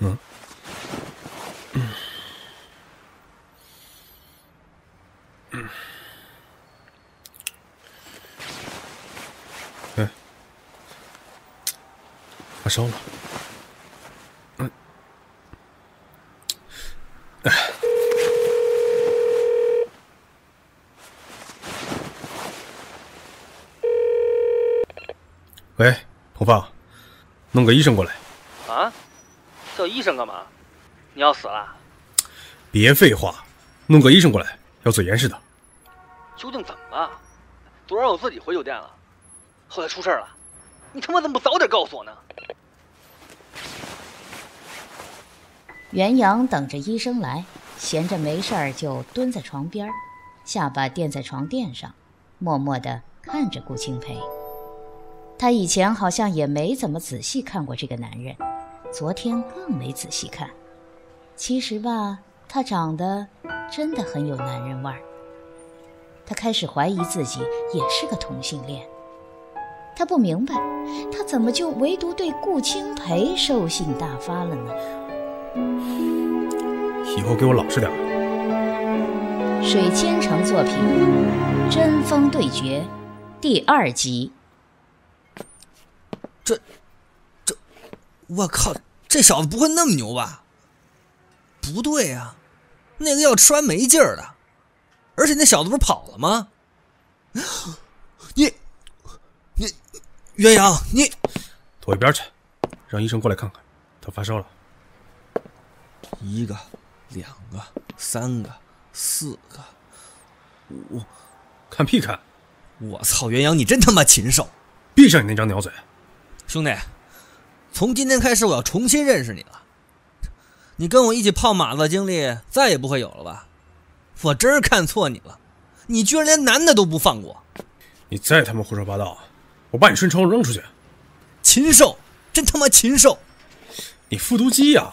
嗯。嗯。哎，发烧了。喂，彭芳，弄个医生过来。啊？叫医生干嘛？你要死了？别废话，弄个医生过来，要做严实的。究竟怎么了？昨儿我自己回酒店了，后来出事了。你他妈怎么不早点告诉我呢？袁阳等着医生来，闲着没事儿就蹲在床边，下巴垫在床垫上，默默地看着顾清培。他以前好像也没怎么仔细看过这个男人，昨天更没仔细看。其实吧，他长得真的很有男人味儿。他开始怀疑自己也是个同性恋。他不明白，他怎么就唯独对顾清培兽性大发了呢？以后给我老实点。水千城作品《针锋对决》第二集。这，我靠！这小子不会那么牛吧？不对呀，那个药吃完没劲儿了，而且那小子不是跑了吗？你，你，鸳鸯，你躲一边去，让医生过来看看，他发烧了。一个，两个，三个，四个，五，看屁看！我操，袁阳，你真他妈禽兽！闭上你那张鸟嘴！兄弟，从今天开始我要重新认识你了。你跟我一起泡马子的经历再也不会有了吧？我真是看错你了，你居然连男的都不放过！你再他妈胡说八道，我把你顺窗户扔出去！禽兽，真他妈禽兽！你复读机呀，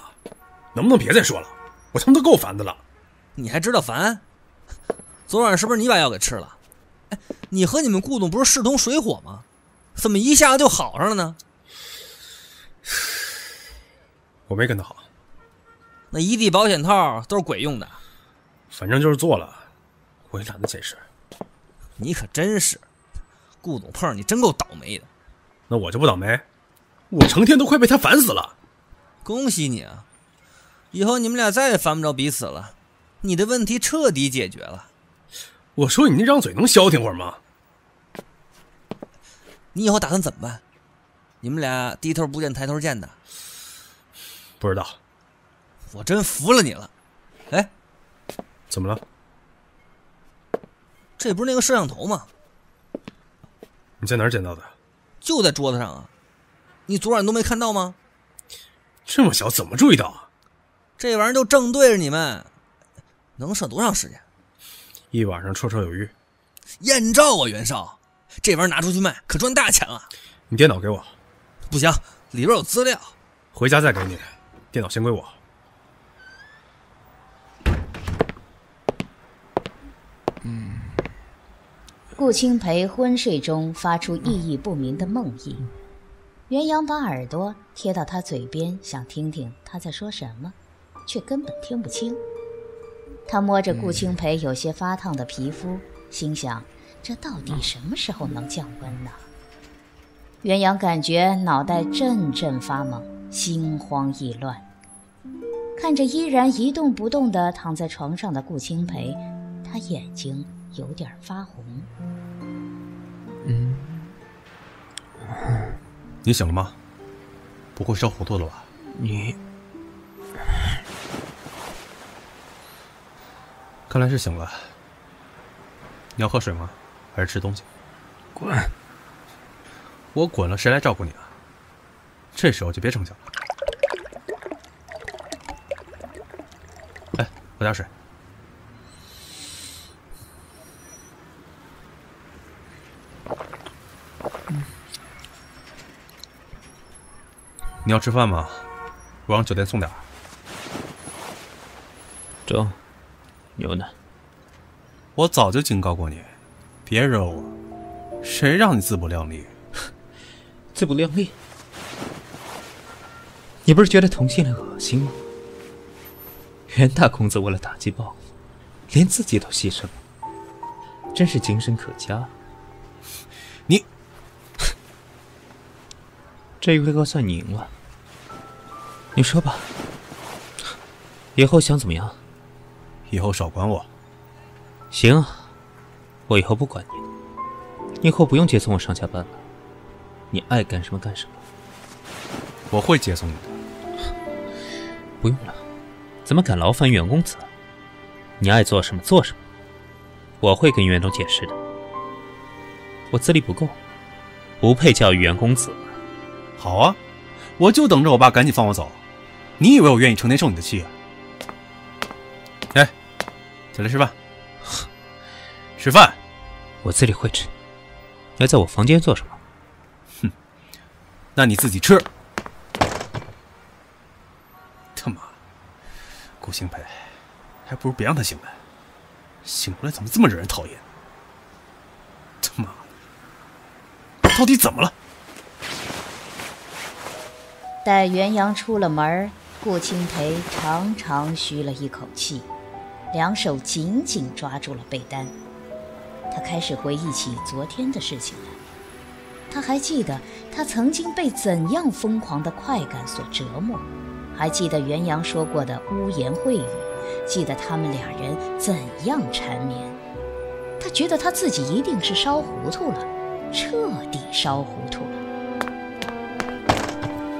能不能别再说了？我他妈都够烦的了。你还知道烦？昨晚是不是你把药给吃了？哎，你和你们顾总不是势同水火吗？怎么一下子就好上了呢？我没跟他好，那一地保险套都是鬼用的。反正就是做了，我也懒得解释。你可真是，顾总碰上你真够倒霉的。那我就不倒霉，我成天都快被他烦死了。恭喜你啊，以后你们俩再也烦不着彼此了，你的问题彻底解决了。我说你那张嘴能消停会儿吗？你以后打算怎么办？你们俩低头不见抬头见的。不知道，我真服了你了。哎，怎么了？这不是那个摄像头吗？你在哪儿捡到的？就在桌子上啊。你昨晚都没看到吗？这么小怎么注意到啊？这玩意儿就正对着你们，能省多长时间？一晚上绰绰有余。艳照啊，袁绍，这玩意儿拿出去卖可赚大钱了。你电脑给我。不行，里边有资料。回家再给你。电脑先归我。嗯。顾清培昏睡中发出意义不明的梦呓，袁阳把耳朵贴到他嘴边，想听听他在说什么，却根本听不清。他摸着顾清培有些发烫的皮肤，心想：这到底什么时候能降温呢？袁阳感觉脑袋阵阵发懵，心慌意乱。看着依然一动不动地躺在床上的顾清培，他眼睛有点发红。嗯，你醒了吗？不会烧糊涂了吧？你，看来是醒了。你要喝水吗？还是吃东西？滚！我滚了，谁来照顾你啊？这时候就别逞强了。喝点水。你要吃饭吗？我让酒店送点儿。粥，牛奶？我早就警告过你，别惹我。谁让你自不量力？自不量力？你不是觉得同性恋恶心吗？袁大公子为了打击报复，连自己都牺牲了，真是精神可嘉。你 这一回合算你赢了。你说吧，以后想怎么样？以后少管我。行啊，我以后不管你，以后不用接送我上下班了，你爱干什么干什么。我会接送你的。不用了，怎么敢劳烦袁公子？你爱做什么做什么，我会跟袁总解释的。我资历不够，不配叫袁公子。好啊，我就等着我爸赶紧放我走。你以为我愿意成天受你的气啊？哎，起来吃饭。吃饭，我自己会吃。要在我房间做什么？那你自己吃。他妈，顾兴培，还不如别让他醒来。醒过来怎么这么惹人讨厌？他妈的，到底怎么了？待袁阳出了门，顾清培长长吁了一口气，两手紧紧抓住了被单。他开始回忆起昨天的事情来。他还记得他曾经被怎样疯狂的快感所折磨，还记得袁阳说过的污言秽语，记得他们俩人怎样缠绵。他觉得他自己一定是烧糊涂了，彻底烧糊涂了。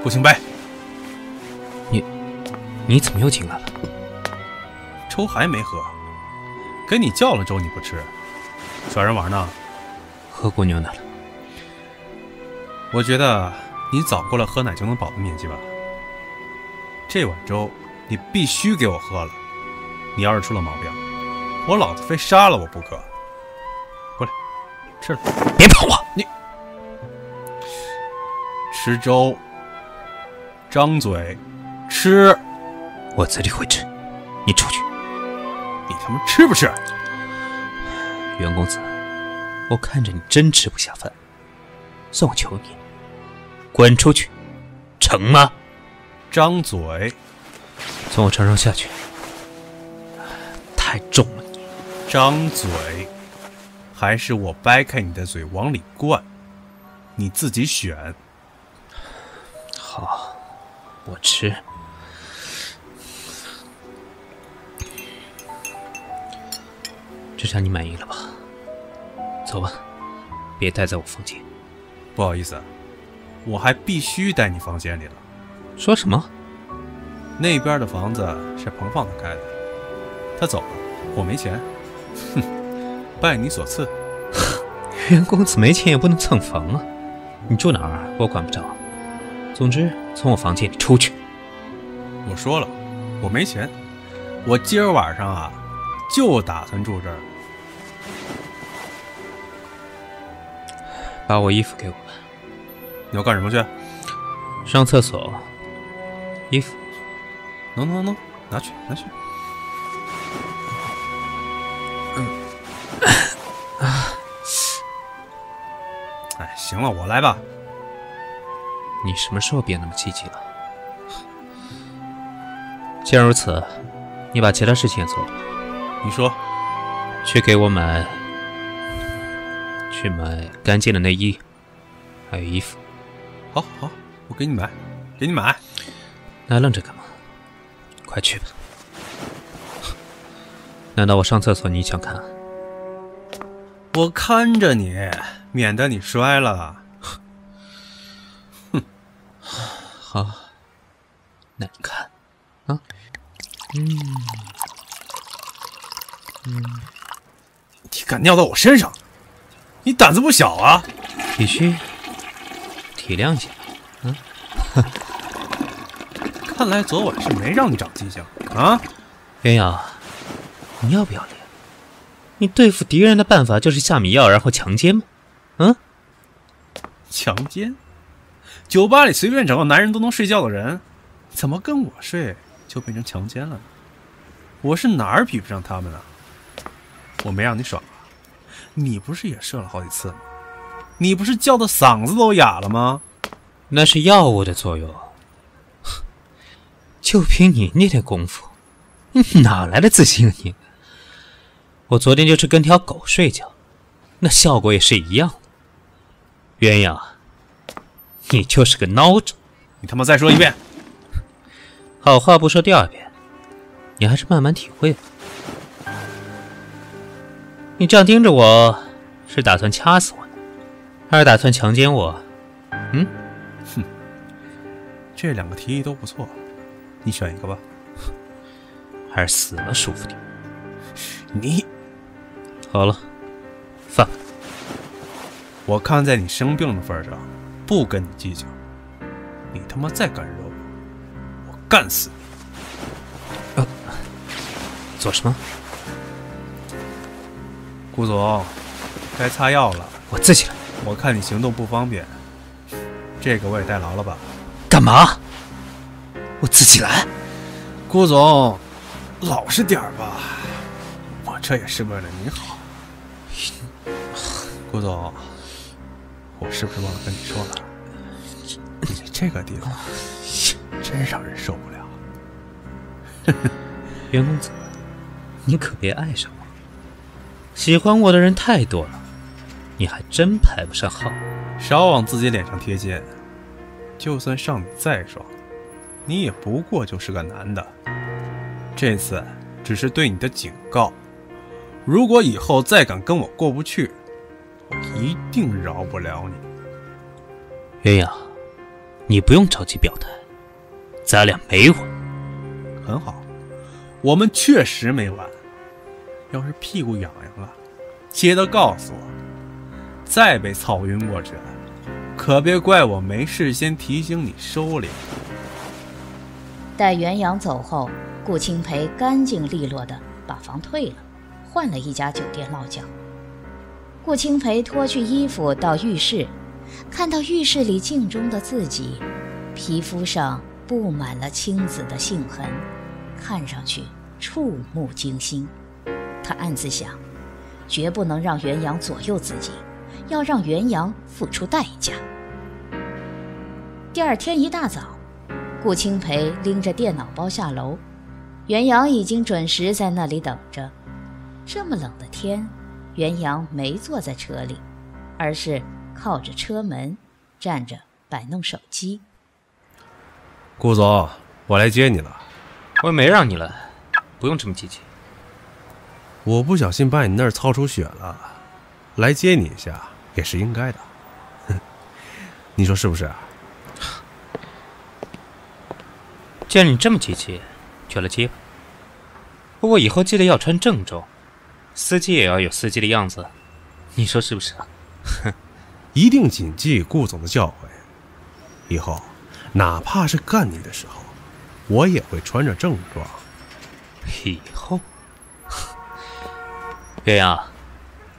顾清白，你你怎么又进来了？粥还没喝，给你叫了粥你不吃，耍人玩呢？喝过牛奶了。我觉得你早过了喝奶就能饱的年纪吧。这碗粥你必须给我喝了，你要是出了毛病，我老子非杀了我不可。过来，吃了。别碰我！你吃粥，张嘴吃。我嘴里会吃，你出去。你他妈吃不吃？袁公子，我看着你真吃不下饭，算我求你，滚出去，成吗？张嘴，从我床上下去，太重了你。张嘴，还是我掰开你的嘴往里灌？你自己选。好，我吃。这下你满意了吧？走吧，别待在我房间。不好意思，我还必须待你房间里了。说什么？那边的房子是彭放他开的，他走了，我没钱。哼，拜你所赐。袁公子没钱也不能蹭房啊！你住哪儿我管不着。总之，从我房间里出去。我说了，我没钱，我今儿晚上啊，就打算住这儿。把我衣服给我吧。你要干什么去？上厕所。衣服。能能能，拿去拿去。嗯。啊。哎，行了，我来吧。你什么时候变那么积极了？既然如此，你把其他事情也做了。你说，去给我买，去买干净的内衣，还有衣服。好，好，我给你买，给你买。那愣着干嘛？快去吧。难道我上厕所你想看？我看着你，免得你摔了。哼，好，那你看，啊，嗯，嗯，你敢尿到我身上？你胆子不小啊！必须体谅一下，嗯。看来昨晚是没让你长记性啊，鸳鸯，你要不要脸？你对付敌人的办法就是下迷药然后强奸吗？嗯？强奸？酒吧里随便找个男人都能睡觉的人，怎么跟我睡就变成强奸了呢？我是哪儿比不上他们啊？我没让你爽啊？你不是也射了好几次吗？你不是叫的嗓子都哑了吗？那是药物的作用。就凭你那点功夫，哪来的自信啊你？我昨天就是跟条狗睡觉，那效果也是一样的。鸳鸯，你就是个孬种！你他妈再说一遍！好话不说第二遍，你还是慢慢体会吧。你这样盯着我，是打算掐死我呢，还是打算强奸我？嗯？哼，这两个提议都不错，你选一个吧。还是死了舒服点。你。好了，放。我看在你生病的份上，不跟你计较。你他妈再敢惹我，我干死你！呃，做什么？顾总，该擦药了。我自己来。我看你行动不方便，这个我也代劳了吧？干嘛？我自己来。顾总，老实点吧，我这也是为了你好。顾总，我是不是忘了跟你说了？你这个地方真让人受不了。袁公子，你可别爱上我。喜欢我的人太多了，你还真排不上号。少往自己脸上贴金。就算上你再爽，你也不过就是个男的。这次只是对你的警告，如果以后再敢跟我过不去，我一定饶不了你。鸳鸯，你不用着急表态，咱俩没完。很好，我们确实没完。要是屁股痒痒了，记得告诉我。再被操晕过去了，可别怪我没事先提醒你收敛。待袁阳走后，顾清培干净利落的把房退了，换了一家酒店落脚。顾清培脱去衣服到浴室，看到浴室里镜中的自己，皮肤上布满了青紫的杏痕，看上去触目惊心。他暗自想，绝不能让袁阳左右自己，要让袁阳付出代价。第二天一大早，顾清培拎着电脑包下楼，袁阳已经准时在那里等着。这么冷的天，袁阳没坐在车里，而是靠着车门，站着摆弄手机。顾总，我来接你了。我也没让你来，不用这么积极。我不小心把你那儿操出血了，来接你一下也是应该的。你说是不是？既然你这么积极，就来接吧。不过以后记得要穿正装，司机也要有司机的样子，你说是不是？哼，一定谨记顾总的教诲。以后哪怕是干你的时候，我也会穿着正装。以后。鸳鸯，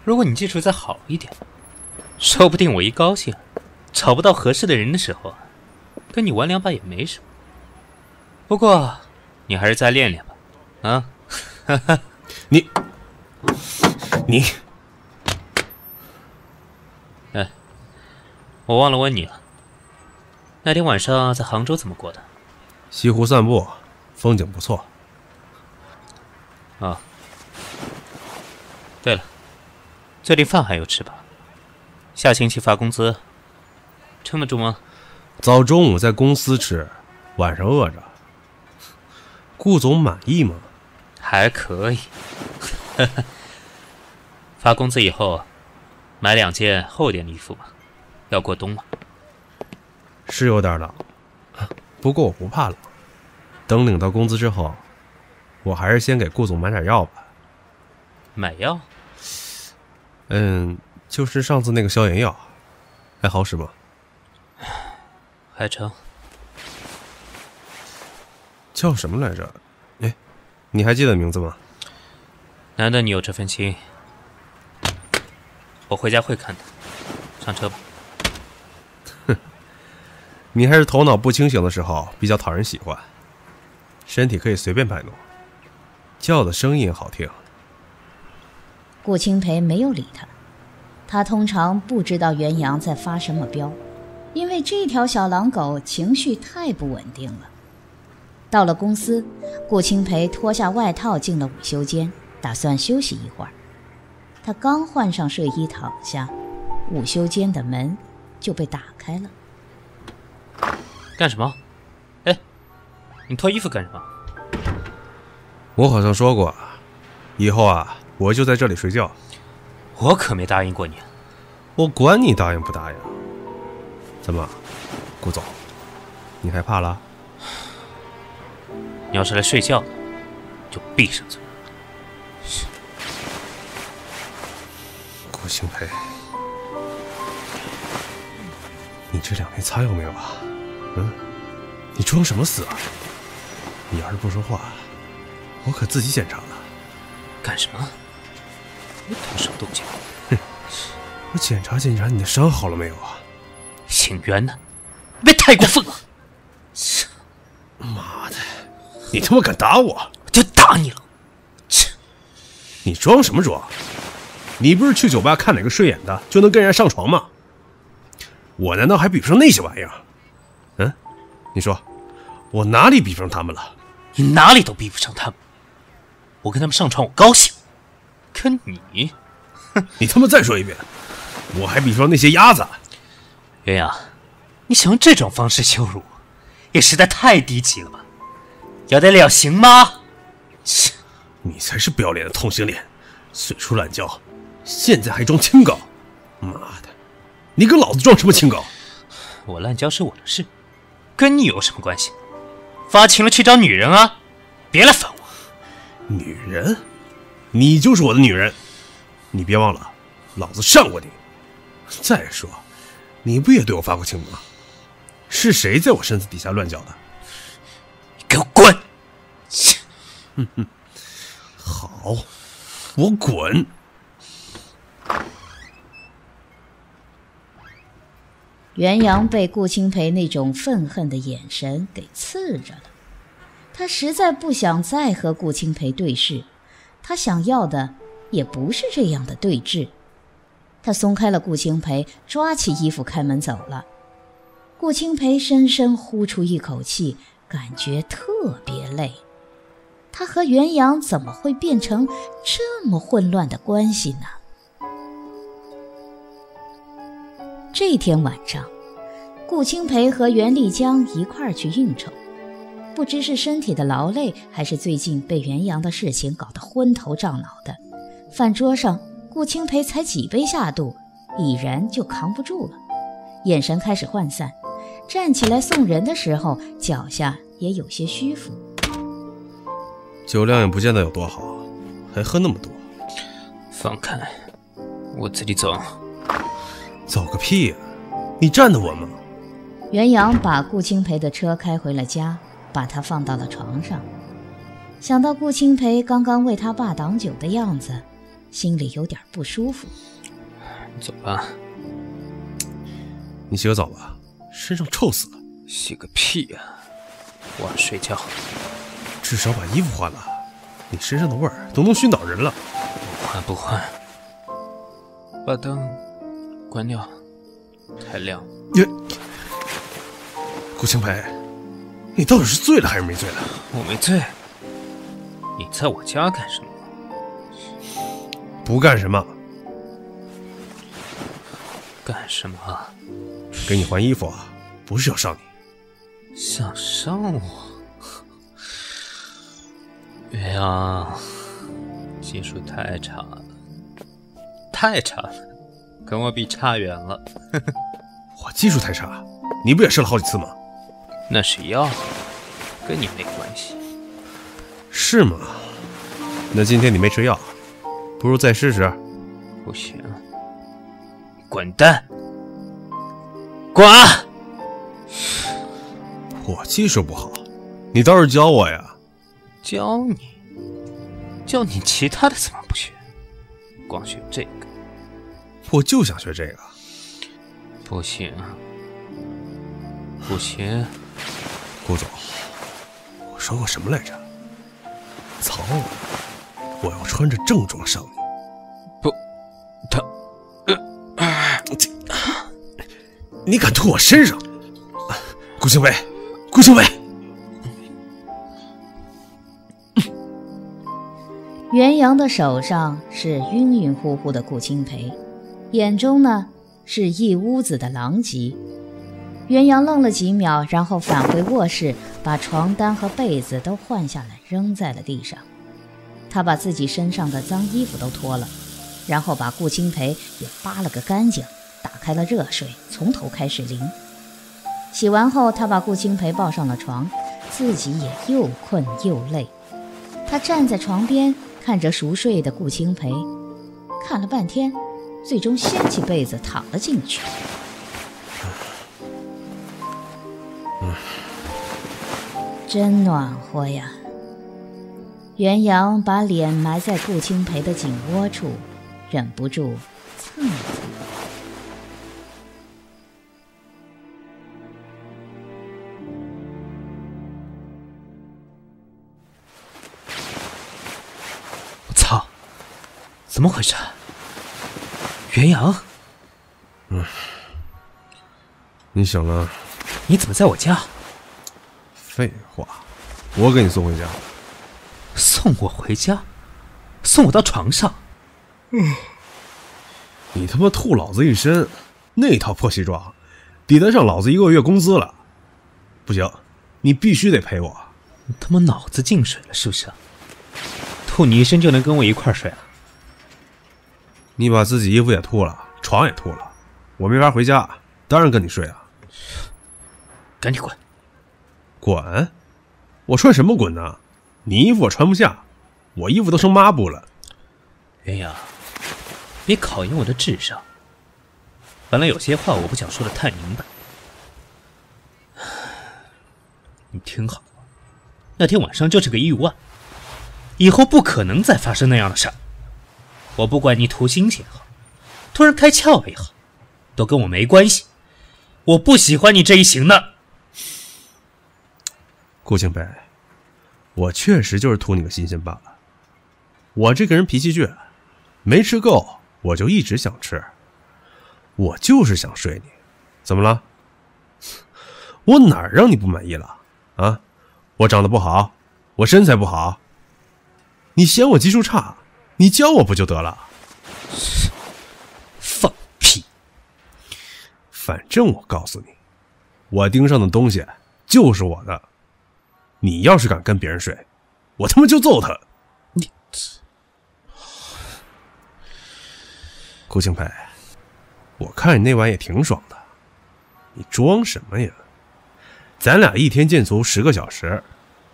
如果你技术再好一点，说不定我一高兴，找不到合适的人的时候，跟你玩两把也没什么。不过，你还是再练练吧。啊，哈哈，你，你，哎，我忘了问你了，那天晚上在杭州怎么过的？西湖散步，风景不错。啊。对了，最近饭还有吃吧？下星期发工资，撑得住吗？早中午在公司吃，晚上饿着。顾总满意吗？还可以。发工资以后，买两件厚点的衣服吧，要过冬了。是有点冷，不过我不怕冷。等领到工资之后，我还是先给顾总买点药吧。买药？嗯，就是上次那个消炎药，还好使吗？还成。叫什么来着？哎，你还记得名字吗？难得你有这份心，我回家会看的。上车吧。哼，你还是头脑不清醒的时候比较讨人喜欢，身体可以随便摆弄，叫的声音也好听。顾清培没有理他，他通常不知道袁阳在发什么飙，因为这条小狼狗情绪太不稳定了。到了公司，顾清培脱下外套进了午休间，打算休息一会儿。他刚换上睡衣躺下，午休间的门就被打开了。干什么？哎，你脱衣服干什么？我好像说过，以后啊，我就在这里睡觉。我可没答应过你。我管你答应不答应。怎么，顾总，你害怕了？你要是来睡觉的，就闭上嘴。顾兴培，你这两天擦药没有啊？嗯，你装什么死啊？你要是不说话，我可自己检查了。干什么？你动手动脚？哼，我检查检查你的伤好了没有啊？姓袁的，别太过分了！妈的，你他妈敢打我，就打你了！切，你装什么装？你不是去酒吧看哪个顺眼的就能跟人家上床吗？我难道还比不上那些玩意儿？嗯，你说，我哪里比不上他们了？你哪里都比不上他们。我跟他们上床，我高兴。可你，哼，你他妈再说一遍，我还比不上那些鸭子。袁洋，你想用这种方式羞辱我，也实在太低级了吧？要得了行吗？切，你才是不要脸的同性恋，岁数懒觉，现在还装清高。妈的，你跟老子装什么清高？我滥交是我的事，跟你有什么关系？发情了去找女人啊！别来烦我。女人？你就是我的女人，你别忘了，老子上过你。再说。你不也对我发过情吗？是谁在我身子底下乱叫的？你给我滚！哼哼，好，我滚。袁阳被顾清培那种愤恨的眼神给刺着了，他实在不想再和顾清培对视，他想要的也不是这样的对峙。他松开了顾清培，抓起衣服开门走了。顾清培深深呼出一口气，感觉特别累。他和袁阳怎么会变成这么混乱的关系呢？这天晚上，顾清培和袁丽江一块儿去应酬。不知是身体的劳累，还是最近被袁阳的事情搞得昏头胀脑的，饭桌上。顾清培才几杯下肚，已然就扛不住了，眼神开始涣散，站起来送人的时候，脚下也有些虚浮。酒量也不见得有多好，还喝那么多。放开，我自己走。走个屁呀！你站得稳吗？袁阳把顾清培的车开回了家，把他放到了床上。想到顾清培刚刚为他爸挡酒的样子。心里有点不舒服，走吧。你洗个澡吧，身上臭死了。洗个屁呀！我要睡觉。至少把衣服换了，你身上的味儿都能熏倒人了。不换不换。把灯关掉，太亮。你，顾清培，你到底是醉了还是没醉了？我没醉。你在我家干什么？不干什么？干什么？给你换衣服啊，不是要上你。想上我？岳阳，技术太差了，太差了，跟我比差远了。我技术太差，你不也试了好几次吗？那是药，跟你没关系。是吗？那今天你没吃药？不如再试试。不行，滚蛋！滚！我技术不好，你倒是教我呀。教你？教你其他的怎么不学？光学这个？我就想学这个。不行，不行。顾总，我说过什么来着？曹，我要穿着正装上你。不，他，呃、这，你敢吐我身上？顾青伟，顾青伟。元阳的手上是晕晕乎乎的顾青培，眼中呢是一屋子的狼藉，袁阳愣了几秒，然后返回卧室，把床单和被子都换下来，扔在了地上。他把自己身上的脏衣服都脱了，然后把顾清培也扒了个干净，打开了热水，从头开始淋。洗完后，他把顾清培抱上了床，自己也又困又累。他站在床边，看着熟睡的顾清培，看了半天，最终掀起被子躺了进去。真暖和呀！袁阳把脸埋在顾清培的颈窝处，忍不住蹭了蹭。我操！怎么回事？袁阳，嗯你醒了？你怎么在我家？废话，我给你送回家。送我回家？送我到床上？嗯你他妈吐老子一身，那套破西装，抵得上老子一个月工资了。不行，你必须得陪我。你他妈脑子进水了是不是？吐你一身就能跟我一块睡啊？你把自己衣服也吐了，床也吐了，我没法回家，当然跟你睡啊。赶紧滚！滚！我穿什么滚呢？你衣服我穿不下，我衣服都成抹布了。袁阳，别考验我的智商。本来有些话我不想说的太明白，你听好了，那天晚上就是个意外，以后不可能再发生那样的事儿。我不管你图新鲜也好，突然开窍也好，都跟我没关系。我不喜欢你这一行的。顾清北，我确实就是图你个新鲜罢了。我这个人脾气倔，没吃够我就一直想吃。我就是想睡你，怎么了？我哪儿让你不满意了？啊？我长得不好，我身材不好，你嫌我技术差，你教我不就得了？放屁！反正我告诉你，我盯上的东西就是我的。你要是敢跟别人睡，我他妈就揍他！你，顾清培，我看你那晚也挺爽的，你装什么呀？咱俩一天见足十个小时，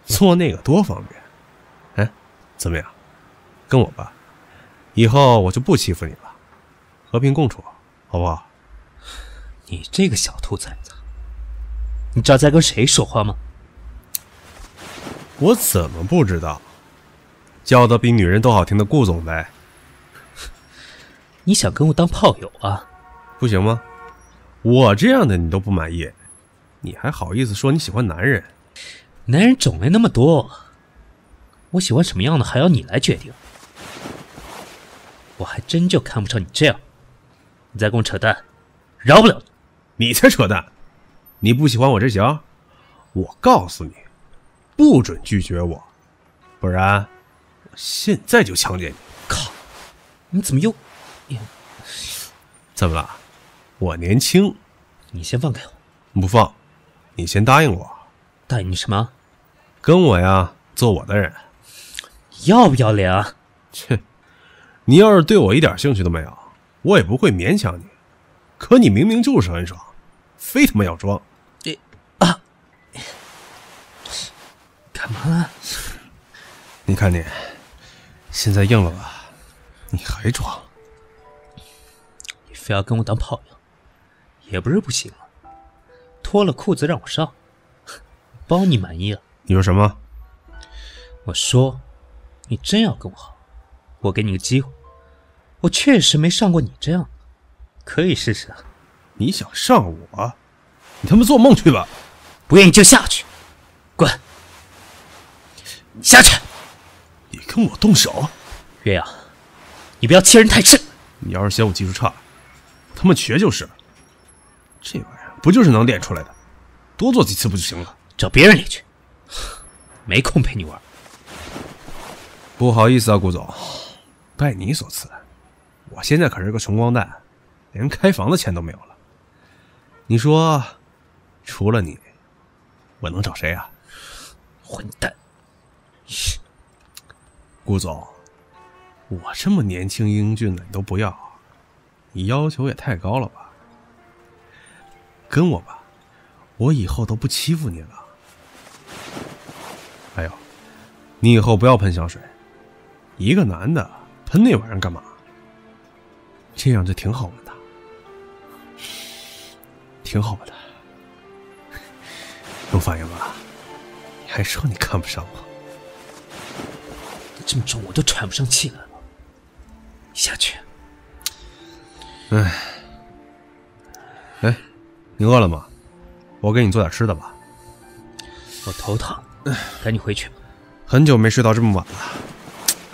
做那个多方便。哎，怎么样？跟我吧，以后我就不欺负你了，和平共处，好不好？你这个小兔崽子，你知道在跟谁说话吗？我怎么不知道？叫的比女人都好听的顾总呗。你想跟我当炮友啊？不行吗？我这样的你都不满意，你还好意思说你喜欢男人？男人种类那么多，我喜欢什么样的还要你来决定。我还真就看不上你这样，你再跟我扯淡，饶不了你。你才扯淡！你不喜欢我这行？我告诉你，不准拒绝我，不然我现在就强奸你！靠！你怎么又……怎么了？我年轻，你先放开我！不放，你先答应我。答应你什么？跟我呀，做我的人。要不要脸啊？切！你要是对我一点兴趣都没有，我也不会勉强你。可你明明就是很爽，非他妈要装。你啊！干嘛呢？你看你，现在硬了吧？你还装？你非要跟我当炮友，也不是不行啊。脱了裤子让我上，包你满意了。你说什么？我说，你真要跟我好，我给你个机会。我确实没上过你这样的，可以试试啊。你想上我？你他妈做梦去吧！不愿意就下去，滚！下去！你跟我动手？岳阳，你不要欺人太甚！你要是嫌我技术差，我他妈瘸就是了。这玩意儿不就是能练出来的？多做几次不就行了？找别人练去，没空陪你玩。不好意思啊，顾总，拜你所赐，我现在可是个穷光蛋，连开房的钱都没有了。你说，除了你，我能找谁啊？混蛋！顾总，我这么年轻英俊的你都不要，你要求也太高了吧？跟我吧，我以后都不欺负你了。还有，你以后不要喷香水，一个男的喷那玩意儿干嘛？这样就挺好闻的，挺好闻的。有反应吧？你还说你看不上我？这么重我都喘不上气来了。下去。哎，哎，你饿了吗？我给你做点吃的吧。我头疼，赶紧回去吧。很久没睡到这么晚了，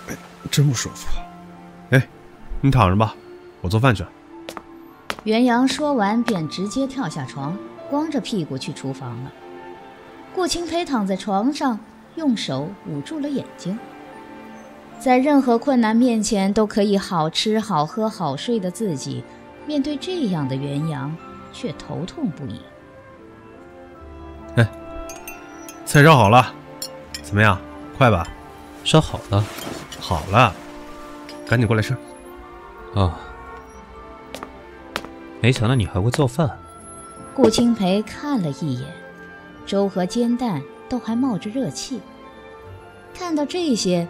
哎，真不舒服。哎，你躺着吧，我做饭去。袁阳说完便直接跳下床，光着屁股去厨房了。顾青培躺在床上，用手捂住了眼睛。在任何困难面前都可以好吃好喝好睡的自己，面对这样的元阳，却头痛不已。哎，菜烧好了，怎么样？快吧？烧好了。好了，赶紧过来吃。哦，没想到你还会做饭。顾青培看了一眼，粥和煎蛋都还冒着热气。看到这些。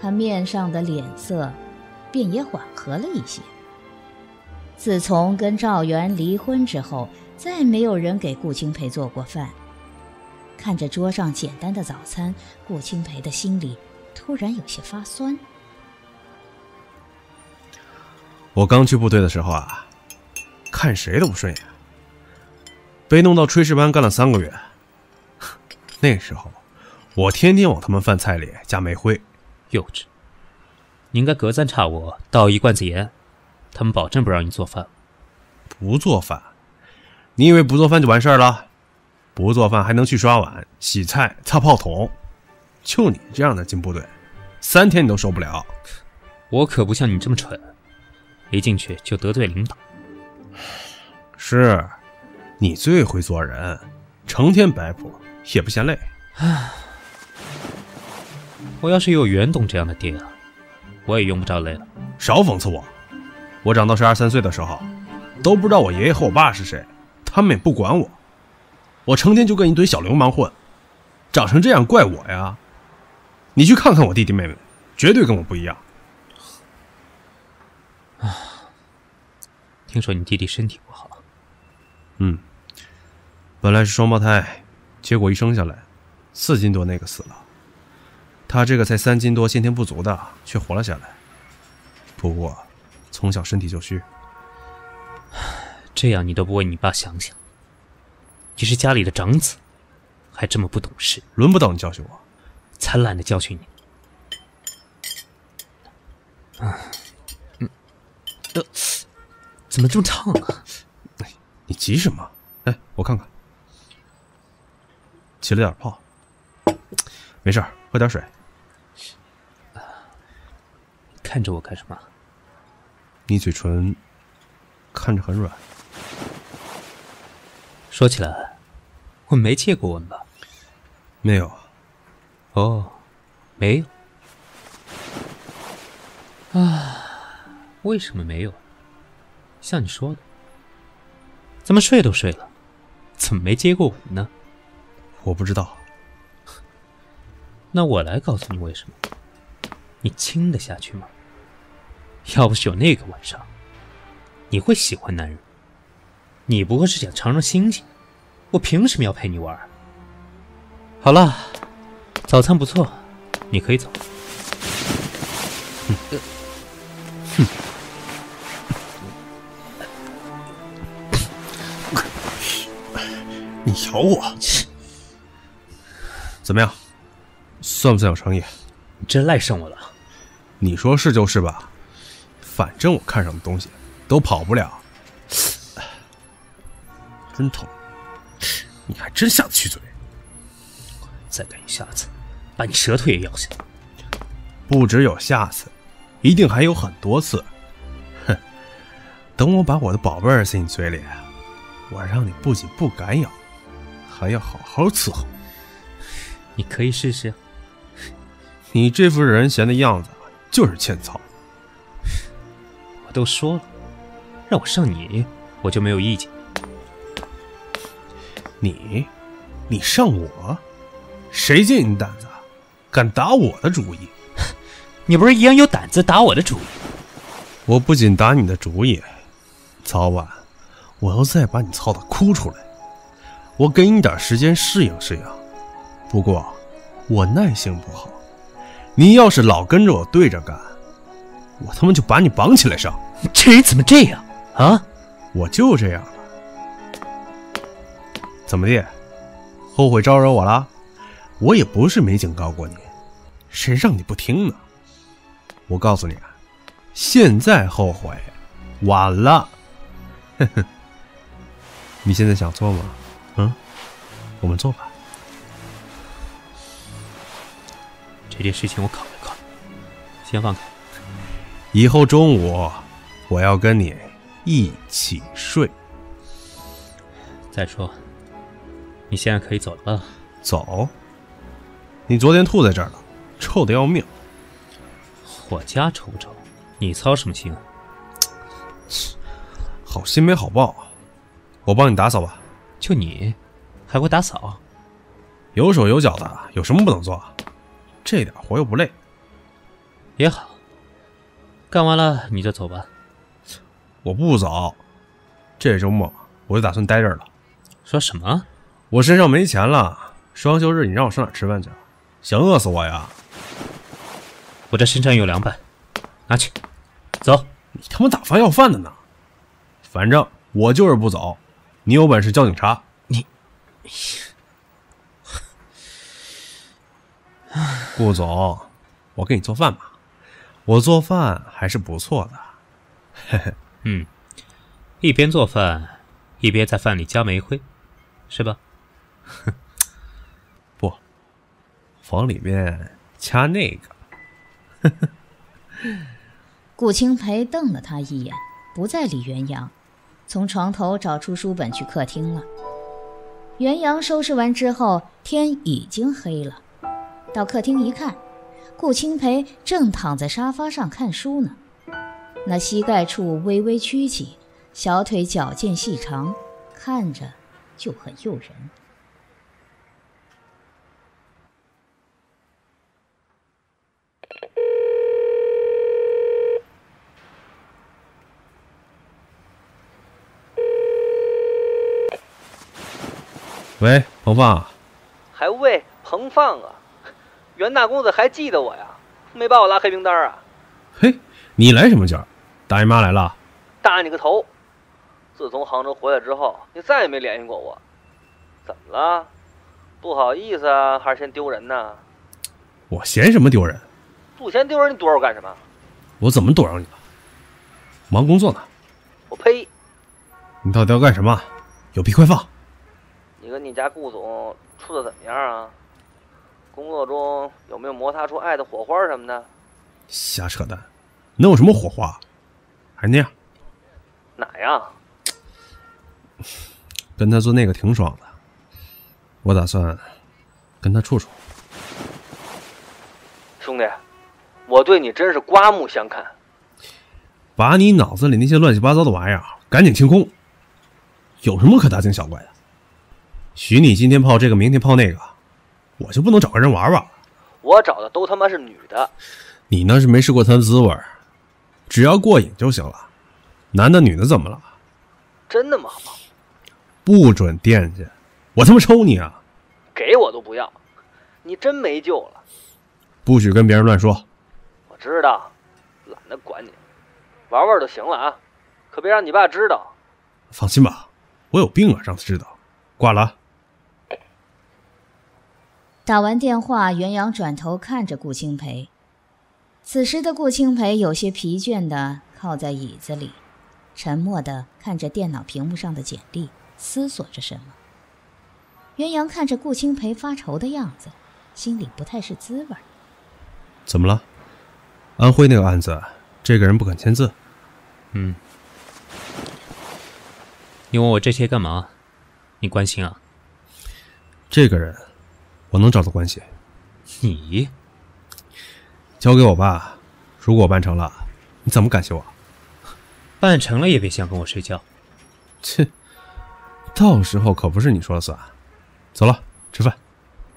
他面上的脸色便也缓和了一些。自从跟赵元离婚之后，再没有人给顾清培做过饭。看着桌上简单的早餐，顾清培的心里突然有些发酸。我刚去部队的时候啊，看谁都不顺眼，被弄到炊事班干了三个月。那时候，我天天往他们饭菜里加煤灰。幼稚！你应该隔三差五倒一罐子盐，他们保证不让你做饭。不做饭？你以为不做饭就完事儿了？不做饭还能去刷碗、洗菜、擦炮筒？就你这样的进部队，三天你都受不了。我可不像你这么蠢，一进去就得罪领导。是，你最会做人，成天摆谱也不嫌累。唉。我要是有袁董这样的爹啊，我也用不着累了。少讽刺我！我长到十二三岁的时候，都不知道我爷爷和我爸是谁，他们也不管我。我成天就跟一堆小流氓混，长成这样怪我呀？你去看看我弟弟妹妹，绝对跟我不一样。啊，听说你弟弟身体不好。嗯，本来是双胞胎，结果一生下来，四斤多那个死了。他这个才三斤多、先天不足的，却活了下来。不过，从小身体就虚。这样你都不为你爸想想？你是家里的长子，还这么不懂事，轮不到你教训我，才懒得教训你。啊，嗯，呃，怎么这么烫啊？你急什么？哎，我看看，起了点泡。没事，喝点水。看着我干什么？你嘴唇看着很软。说起来，我没接过吻吧？没有。哦，没有。啊，为什么没有？像你说的，咱们睡都睡了，怎么没接过吻呢？我不知道。那我来告诉你为什么。你亲得下去吗？要不是有那个晚上，你会喜欢男人？你不过是想尝尝新鲜，我凭什么要陪你玩？好了，早餐不错，你可以走。哼，哼，你咬我？怎么样？算不算有诚意？你真赖上我了。你说是就是吧？反正我看上的东西都跑不了，真疼！你还真下得去嘴？再敢一下子，把你舌头也咬下！不只有下次，一定还有很多次。哼，等我把我的宝贝儿塞你嘴里，我让你不仅不敢咬，还要好好伺候。你可以试试。你这副惹人嫌的样子，就是欠操。我都说了，让我上你，我就没有意见。你，你上我？谁借你胆子，敢打我的主意？你不是一样有胆子打我的主意？我不仅打你的主意，早晚我要再把你操的哭出来。我给你点时间适应适应。不过我耐性不好，你要是老跟着我对着干，我他妈就把你绑起来上。这人怎么这样啊？我就这样了。怎么地？后悔招惹我了？我也不是没警告过你，谁让你不听呢？我告诉你，现在后悔晚了。哼哼，你现在想做吗？嗯，我们做吧。这件事情我考虑考虑，先放开。以后中午我要跟你一起睡。再说，你现在可以走了吧？走。你昨天吐在这儿了，臭的要命。我家臭不臭？你操什么心啊？好心没好报，我帮你打扫吧。就你，还会打扫？有手有脚的，有什么不能做？这点活又不累。也好，干完了你就走吧。我不走，这周末我就打算待这儿了。说什么？我身上没钱了，双休日你让我上哪吃饭去？想饿死我呀！我这身上有两百，拿去。走，你他妈打发要饭的呢？反正我就是不走，你有本事叫警察。你，顾总，我给你做饭吧，我做饭还是不错的。嘿嘿，嗯，一边做饭，一边在饭里加煤灰，是吧？哼。房里面掐那个，顾青培瞪了他一眼，不再理袁阳，从床头找出书本去客厅了。袁阳收拾完之后，天已经黑了，到客厅一看，顾青培正躺在沙发上看书呢，那膝盖处微微曲起，小腿矫健细长，看着就很诱人。喂，彭放，还喂彭放啊？袁大公子还记得我呀？没把我拉黑名单啊？嘿，你来什么劲儿？大姨妈来了？大你个头！自从杭州回来之后，你再也没联系过我，怎么了？不好意思啊，还是嫌丢人呢？我嫌什么丢人？不嫌丢人，你躲着我干什么？我怎么躲着你了？忙工作呢。我呸！你到底要干什么？有屁快放！你跟你家顾总处的怎么样啊？工作中有没有摩擦出爱的火花什么的？瞎扯淡，能有什么火花？还那样？哪样？跟他做那个挺爽的，我打算跟他处处。兄弟，我对你真是刮目相看。把你脑子里那些乱七八糟的玩意儿赶紧清空。有什么可大惊小怪的？许你今天泡这个，明天泡那个，我就不能找个人玩玩？我找的都他妈是女的。你那是没试过她的滋味只要过瘾就行了。男的女的怎么了？真的吗？不准惦记，我他妈抽你啊！给我都不要，你真没救了。不许跟别人乱说。我知道，懒得管你，玩玩就行了啊，可别让你爸知道。放心吧，我有病啊，让他知道。挂了。打完电话，袁阳转头看着顾青培。此时的顾青培有些疲倦地靠在椅子里，沉默地看着电脑屏幕上的简历，思索着什么。袁阳看着顾青培发愁的样子，心里不太是滋味。怎么了？安徽那个案子，这个人不肯签字。嗯，你问我这些干嘛？你关心啊？这个人，我能找到关系。你交给我吧。如果我办成了，你怎么感谢我？办成了也别想跟我睡觉。切，到时候可不是你说了算。走了，吃饭。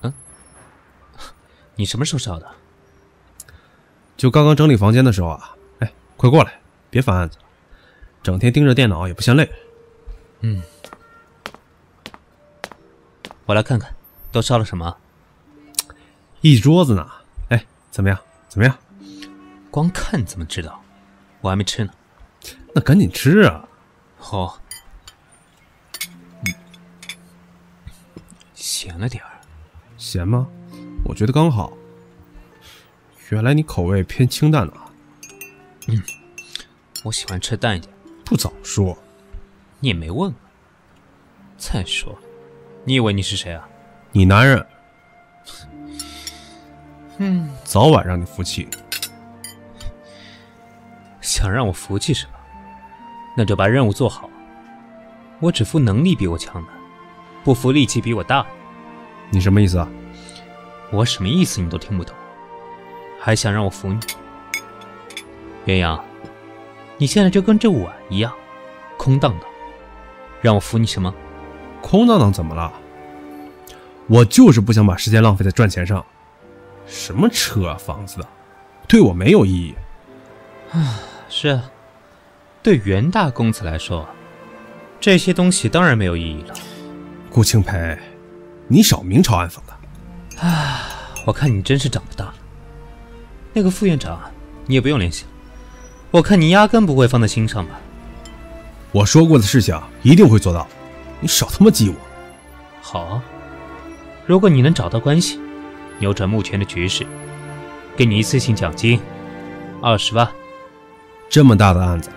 嗯，你什么时候找的？就刚刚整理房间的时候啊。哎，快过来，别烦案子了，整天盯着电脑也不嫌累。嗯，我来看看，都烧了什么？一桌子呢。哎，怎么样？怎么样？光看怎么知道？我还没吃呢。那赶紧吃啊！哦，咸了点儿。咸吗？我觉得刚好。原来你口味偏清淡啊。嗯，我喜欢吃淡一点。不早说，你也没问。再说，你以为你是谁啊？你男人。嗯，早晚让你服气。想让我服气是吧？那就把任务做好。我只服能力比我强的，不服力气比我大。你什么意思啊？我什么意思你都听不懂，还想让我服你？鸳鸯，你现在就跟这碗一样，空荡荡，让我服你什么？空荡荡怎么了？我就是不想把时间浪费在赚钱上。什么车啊房子的，对我没有意义。啊，是啊，对袁大公子来说，这些东西当然没有意义了。顾青培，你少明嘲暗讽的。啊，我看你真是长不大了。那个副院长，你也不用联系了。我看你压根不会放在心上吧？我说过的事情一定会做到，你少他妈激我。好，如果你能找到关系，扭转目前的局势，给你一次性奖金二十万。这么大的案子，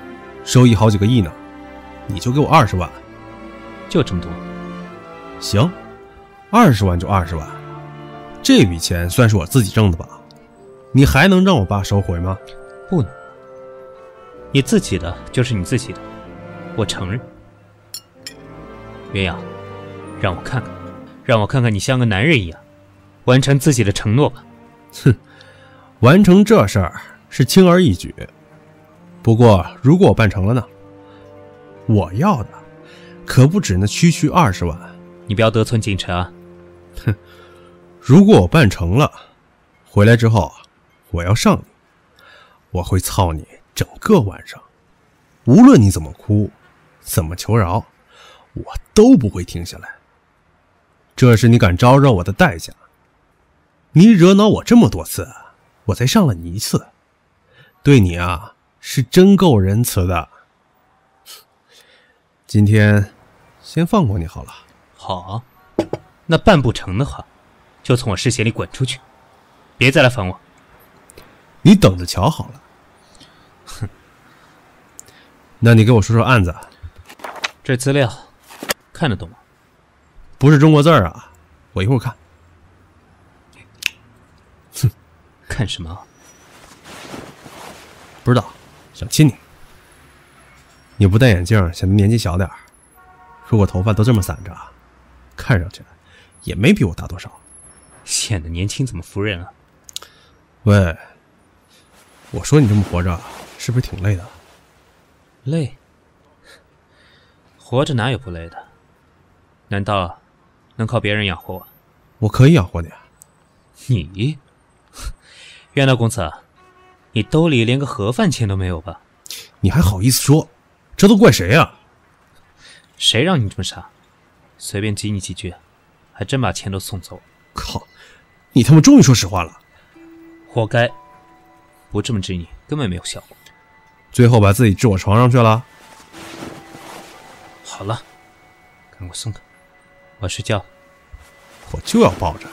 收益好几个亿呢，你就给我二十万，就这么多。行，二十万就二十万，这笔钱算是我自己挣的吧？你还能让我爸收回吗？不能。你自己的就是你自己的，我承认。鸳鸯，让我看看，让我看看你像个男人一样，完成自己的承诺吧。哼，完成这事儿是轻而易举。不过，如果我办成了呢？我要的可不止那区区二十万。你不要得寸进尺啊！哼，如果我办成了，回来之后我要上你，我会操你整个晚上，无论你怎么哭，怎么求饶，我都不会停下来。这是你敢招惹我的代价。你惹恼我这么多次，我才上了你一次，对你啊。是真够仁慈的。今天先放过你好了。好，那办不成的话，就从我视线里滚出去，别再来烦我。你等着瞧好了。哼。那你给我说说案子。这资料看得懂吗？不是中国字儿啊，我一会儿看。哼，看什么？不知道。想亲你，你不戴眼镜，显得年纪小点儿。如果头发都这么散着，看上去也没比我大多少。显得年轻怎么服人啊？喂，我说你这么活着，是不是挺累的？累？活着哪有不累的？难道能靠别人养活我？我可以养活你。你？袁大公子。你兜里连个盒饭钱都没有吧？你还好意思说？这都怪谁呀？谁让你这么傻？随便激你几句，还真把钱都送走。靠！你他妈终于说实话了。活该！不这么治你根本没有效果。最后把自己治我床上去了。好了，赶快松开，我睡觉。我就要抱着。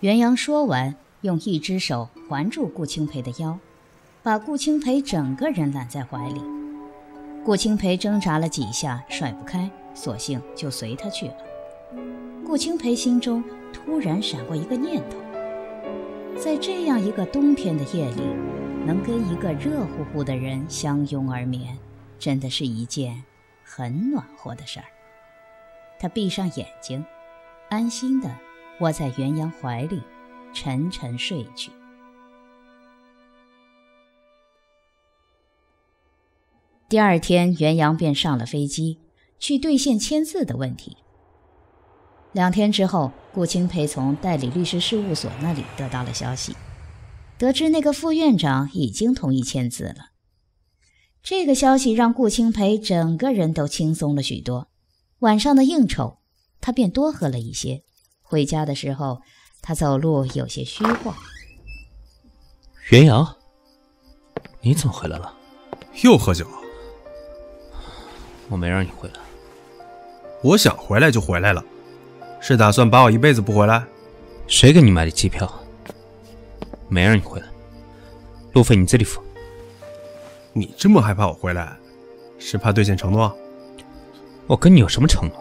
元阳说完。用一只手环住顾清培的腰，把顾清培整个人揽在怀里。顾清培挣扎了几下，甩不开，索性就随他去了。顾清培心中突然闪过一个念头：在这样一个冬天的夜里，能跟一个热乎乎的人相拥而眠，真的是一件很暖和的事儿。他闭上眼睛，安心的窝在元阳怀里，沉沉睡去。第二天，元阳便上了飞机，去兑现签字的问题。两天之后，顾清培从代理律师事务所那里得到了消息，得知那个副院长已经同意签字了。这个消息让顾清培整个人都轻松了许多。晚上的应酬，他便多喝了一些。回家的时候，他走路有些虚晃。元阳，你怎么回来了？又喝酒？我没让你回来。我想回来就回来了，是打算把我一辈子不回来？谁给你买的机票？没让你回来，路费你自己付。你这么害怕我回来，是怕兑现承诺？我跟你有什么承诺？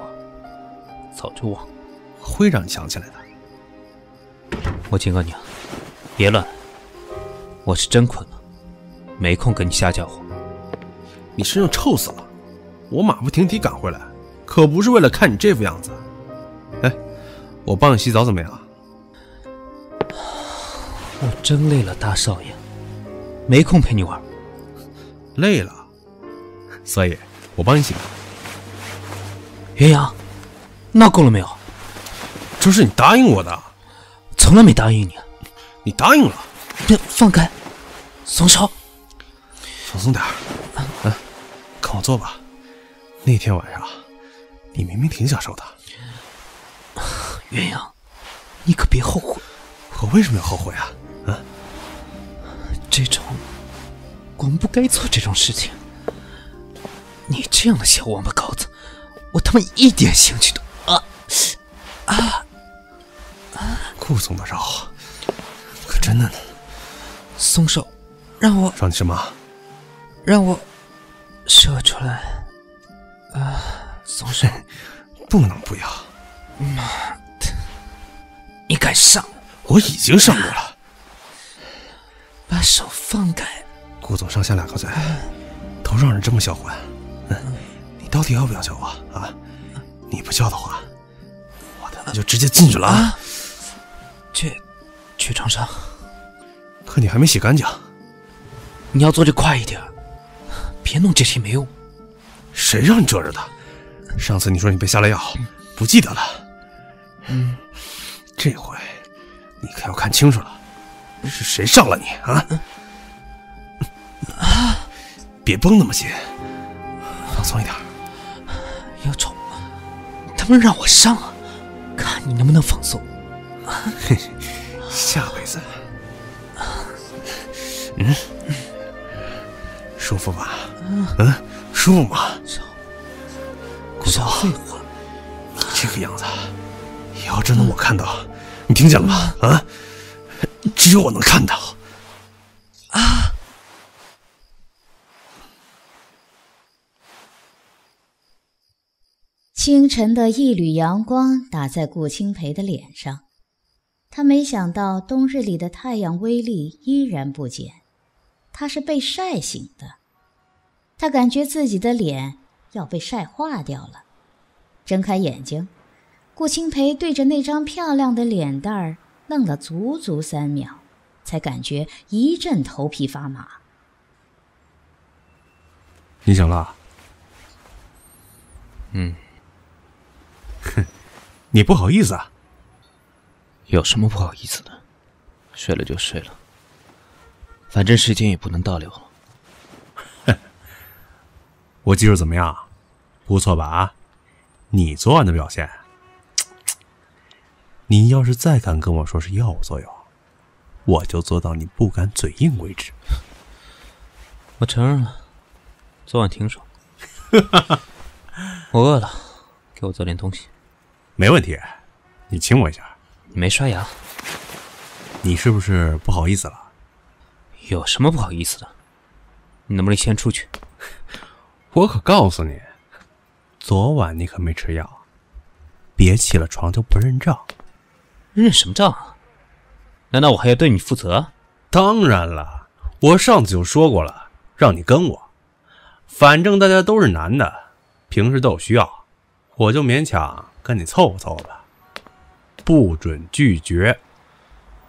早就忘了。会让你想起来的。我警告你啊，别乱。我是真困了，没空跟你瞎搅和。你身上臭死了，我马不停蹄赶回来，可不是为了看你这副样子。哎，我帮你洗澡怎么样？我真累了，大少爷，没空陪你玩。累了，所以我帮你洗。元阳，闹够了没有？这是你答应我的，从来没答应你。你答应了，别放开，松手，放松点儿。嗯，跟我做吧。那天晚上，你明明挺享受的。元阳，你可别后悔。我为什么要后悔啊？啊？这种，我们不该做这种事情。你这样的小王八羔子。我他妈一点兴趣都啊啊啊！顾总的肉可真嫩。松手，让我让你什么？让我射出来啊！松手，不能不要！妈的，你敢上？我已经上过了。把手放开！顾总上下两个嘴，都让人这么销魂。到底要不要叫我啊？你不叫的话，我他妈就直接进去了啊！去，去床上。可你还没洗干净。你要做就快一点，别弄这些没用。谁让你遮着的？上次你说你被下了药，不记得了。嗯，这回你可要看清楚了，是谁上了你啊？啊！别绷那么紧，放松一点。要丑，他们让我上啊，看你能不能放松。下辈子，嗯，舒服吧？嗯，舒服吗？顾总，废话，你这个样子，以后真能我看到，你听见了吗？啊，只有我能看到。啊！清晨的一缕阳光打在顾清培的脸上，他没想到冬日里的太阳威力依然不减，他是被晒醒的。他感觉自己的脸要被晒化掉了，睁开眼睛，顾清培对着那张漂亮的脸蛋儿愣了足足三秒，才感觉一阵头皮发麻。你醒了？嗯。哼，你不好意思啊？有什么不好意思的？睡了就睡了，反正时间也不能倒流了。哼，我技术怎么样？不错吧？啊，你昨晚的表现，你要是再敢跟我说是药物作用，我就做到你不敢嘴硬为止。我承认了，昨晚挺爽。我饿了，给我做点东西。没问题，你亲我一下。你没刷牙，你是不是不好意思了？有什么不好意思的？你能不能先出去？我可告诉你，昨晚你可没吃药，别起了床就不认账。认什么账啊？难道我还要对你负责？当然了，我上次就说过了，让你跟我。反正大家都是男的，平时都有需要，我就勉强跟你凑合凑合吧，不准拒绝。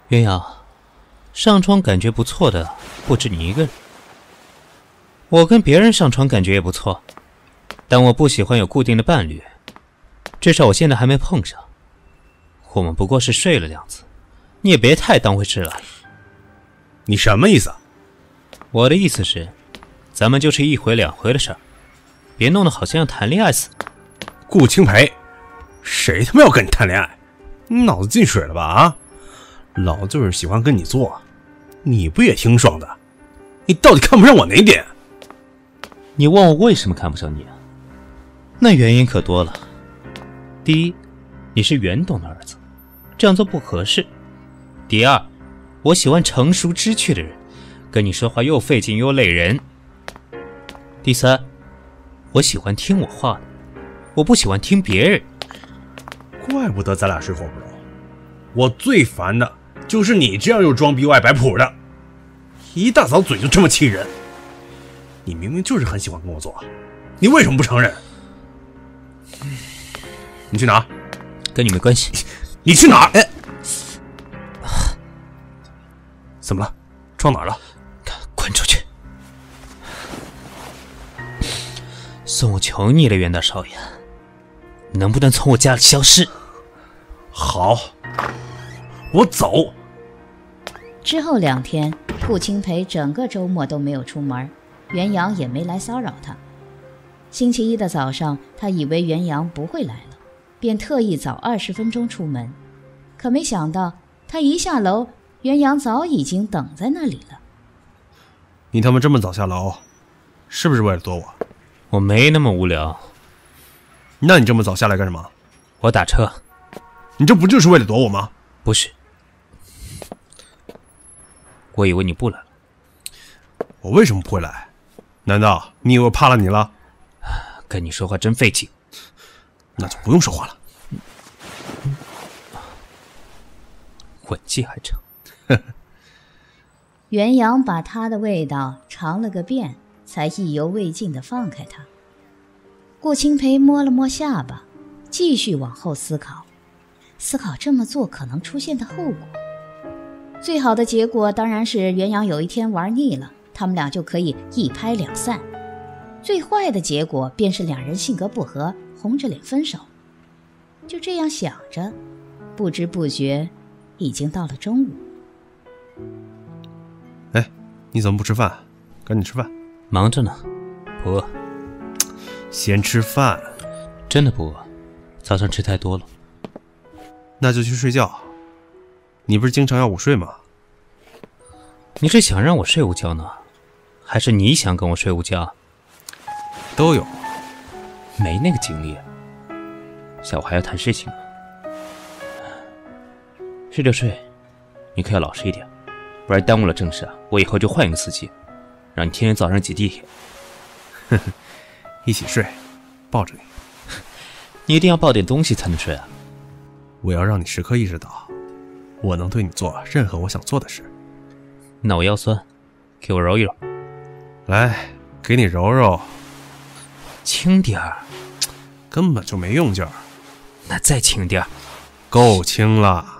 鸳鸯，上床感觉不错的不止你一个人。我跟别人上床感觉也不错，但我不喜欢有固定的伴侣，至少我现在还没碰上。我们不过是睡了两次，你也别太当回事了。你什么意思？我的意思是，咱们就是一回两回的事儿，别弄得好像要谈恋爱似的。顾青培，谁他妈要跟你谈恋爱？你脑子进水了吧？啊！老子就是喜欢跟你做，你不也挺爽的？你到底看不上我哪点？你问我为什么看不上你啊？那原因可多了。第一，你是袁董的儿子，这样做不合适。第二，我喜欢成熟知趣的人，跟你说话又费劲又累人。第三，我喜欢听我话的，我不喜欢听别人。怪不得咱俩水火不容。我最烦的就是你这样又装逼又爱摆谱的，一大早嘴就这么气人。你明明就是很喜欢跟我做，你为什么不承认？你去哪？跟你没关系。你去哪？哎，怎么了？撞哪儿了？滚出去！算，我求你了，袁大少爷，能不能从我家里消失？好，我走。之后两天，顾清培整个周末都没有出门。袁阳也没来骚扰他。星期一的早上，他以为袁阳不会来了，便特意早二十分钟出门。可没想到，他一下楼，袁阳早已经等在那里了。你他妈这么早下楼，是不是为了躲我？我没那么无聊。那你这么早下来干什么？我打车。你这不就是为了躲我吗？不是。我以为你不来了。我为什么不会来？难道你以为我怕了你了？跟你说话真费劲，那就不用说话了。吻技还成。袁阳把他的味道尝了个遍，才意犹未尽的放开他。顾清培摸了摸下巴，继续往后思考，思考这么做可能出现的后果。最好的结果当然是元阳有一天玩腻了。他们俩就可以一拍两散。最坏的结果便是两人性格不合，红着脸分手。就这样想着，不知不觉已经到了中午。哎，你怎么不吃饭？赶紧吃饭。忙着呢，不饿。先吃饭。真的不饿，早上吃太多了。那就去睡觉。你不是经常要午睡吗？你是想让我睡午觉呢？还是你想跟我睡午觉？都有，没那个精力。下午还要谈事情。睡就睡，你可要老实一点，不然耽误了正事啊！我以后就换一个司机，让你天天早上挤地铁。呵呵，一起睡，抱着你。你一定要抱点东西才能睡啊！我要让你时刻意识到，我能对你做任何我想做的事。那我腰酸，给我揉一揉。来，给你揉揉，轻点儿，根本就没用劲儿。那再轻点儿，够轻了。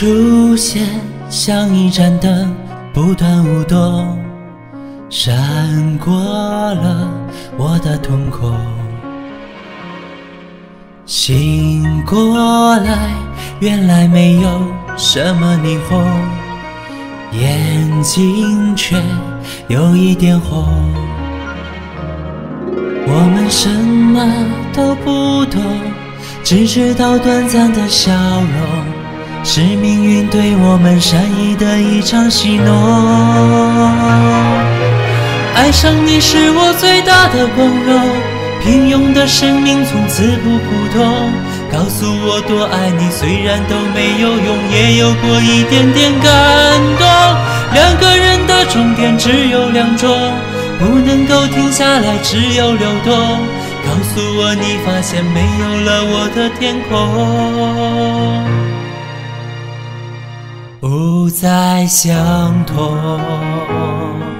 出现像一盏灯，不断舞动。闪过了我的瞳孔，醒过来，原来没有什么霓虹，眼睛却有一点红。我们什么都不懂，只知道短暂的笑容，是命运对我们善意的一场戏弄。爱上你是我最大的光荣，平庸的生命从此不普通。告诉我多爱你，虽然都没有用，也有过一点点感动。两个人的终点只有两种，不能够停下来，只有流动。告诉我你发现没有了我的天空，不再相同。